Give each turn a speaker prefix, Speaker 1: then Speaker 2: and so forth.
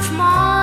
Speaker 1: of mine.